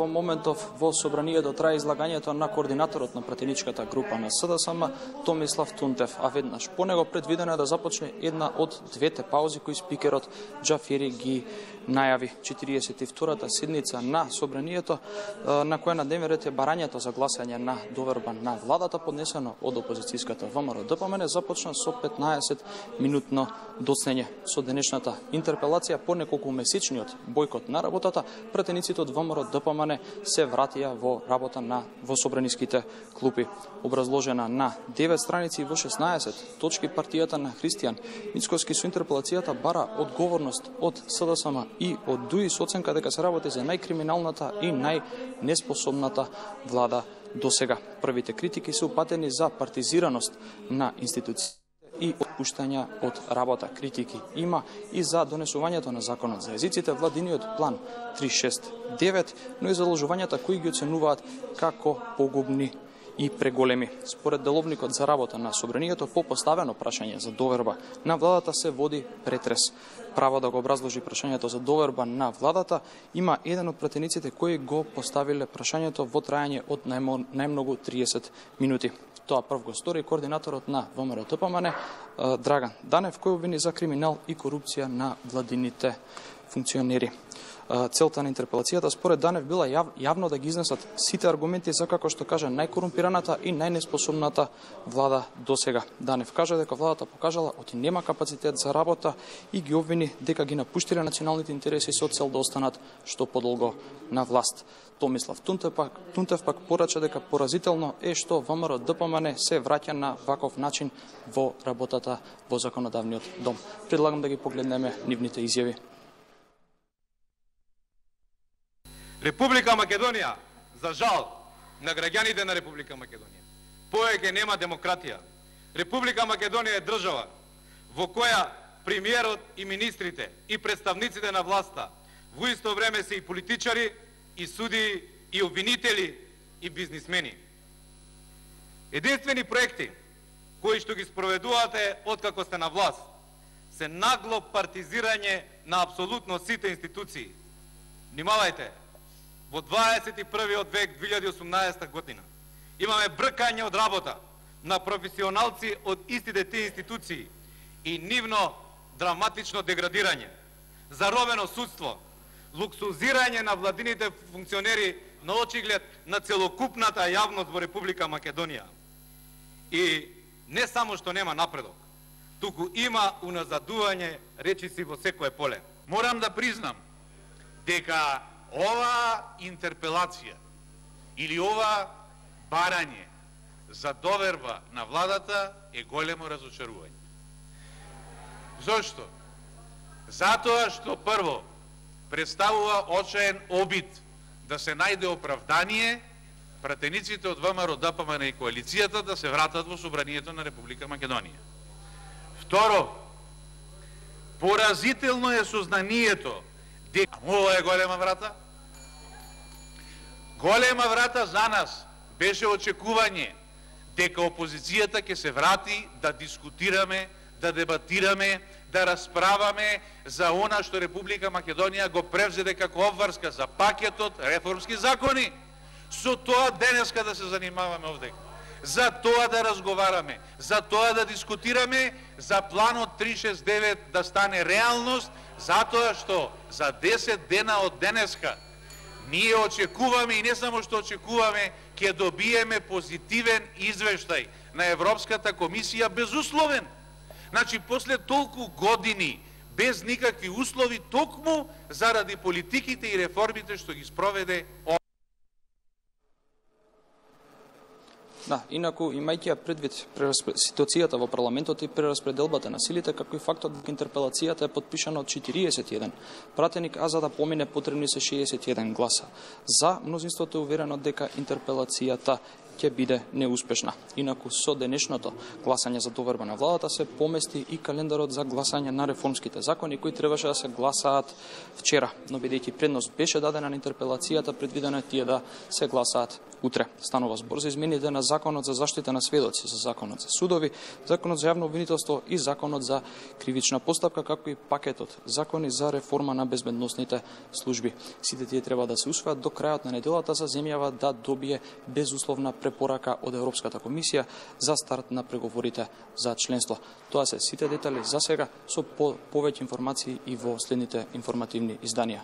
Во моментов во собранието трае излагањето на координаторот на пратеничката група на СДСМ Томислав Тунтев, а веднаш по него предвидено е да започне една од двете паузи кои спикерот Джафери ги најави 42-та седница на собранието на која на дневен ред е барањето за гласање на доверба на владата поднесено од опозицијската ВМРО ДПМН па започна со 15 минутно доцнење со денешната интерпелација по неколку месечниот бойкот на работата претениците од ВМРО ДПМН па се вратија во работа на во собраниските клупи. Образложена на 9 страници во 16 точки партијата на Христијан Мицковски со интерпелацијата бара одговорност од СДСМ и од ДУИ со оценка дека се работи за најкриминалната и најнеспособната влада до сега. Првите критики се упатени за партизираност на институциите и отпуштања од работа. Критики има и за донесувањето на законот за езиците, владиниот план 369, но и заложувањата кои ги оценуваат како погубни и преголеми. Според деловникот за работа на собранието, по поставено прашање за доверба на владата се води претрес. Право да го образложи прашањето за доверба на владата има еден од пратениците кои го поставиле прашањето во трајање од најмногу 30 минути. Тоа прв го стори координаторот на ВМРО ТПМН Драган Данев, кој обвини за криминал и корупција на владините функционери целта на интерпелацијата според Данев била јав, јавно да ги изнесат сите аргументи за како што кажа најкорумпираната и најнеспособната влада до сега. Данев кажа дека владата покажала оти нема капацитет за работа и ги обвини дека ги напуштиле националните интереси со цел да останат што подолго на власт. Томислав Тунтев пак, Тунтев пак порача дека поразително е што ВМРО ДПМН се враќа на ваков начин во работата во законодавниот дом. Предлагам да ги погледнеме нивните изјави. Република Македонија, за жал на граѓаните на Република Македонија, повеќе нема демократија. Република Македонија е држава во која премиерот и министрите и представниците на власта во исто време се и политичари, и судии, и обвинители, и бизнисмени. Единствени проекти кои што ги спроведувате откако сте на власт се нагло партизирање на апсолутно сите институции. Внимавајте, во 21. век 2018 година. Имаме бркање од работа на професионалци од истите тие институции и нивно драматично деградирање, заробено судство, луксузирање на владините функционери на очиглед на целокупната јавност во Република Македонија. И не само што нема напредок, туку има уназадување речиси во секое поле. Морам да признам дека ова интерпелација или ова барање за доверба на владата е големо разочарување. Зошто? Затоа што прво представува очаен обид да се најде оправдание пратениците од ВМРО ДПМН и коалицијата да се вратат во собранието на Република Македонија. Второ, поразително е сознанието дека ова е голема врата, Голема врата за нас беше очекување дека опозицијата ќе се врати да дискутираме, да дебатираме, да расправаме за она што Република Македонија го превзеде како обврска за пакетот реформски закони. Со тоа денеска да се занимаваме овде. За тоа да разговараме, за тоа да дискутираме, за планот 369 да стане реалност, затоа што за 10 дена од денеска Ние очекуваме и не само што очекуваме, ќе добиеме позитивен извештај на Европската комисија безусловен. Значи, после толку години без никакви услови, токму заради политиките и реформите што ги спроведе Да, инаку имајќи ја предвид ситуацијата во парламентот и прераспределбата на силите, како и фактот дека интерпелацијата е подпишана од 41 пратеник, а за да помине потребни се 61 гласа. За мнозинството е уверено дека интерпелацијата ќе биде неуспешна. Инаку со денешното гласање за доверба на владата се помести и календарот за гласање на реформските закони кои требаше да се гласаат вчера, но бидејќи предност беше дадена на интерпелацијата, предвидено е тие да се гласаат утре. Станува збор за измените на Законот за заштита на сведоци, за Законот за судови, Законот за јавно обвинителство и Законот за кривична постапка, како и пакетот закони за реформа на безбедносните служби. Сите тие треба да се усвојат до крајот на неделата за земјава да добие безусловна препорака од Европската комисија за старт на преговорите за членство. Тоа се сите детали за сега со повеќе информации и во следните информативни изданија.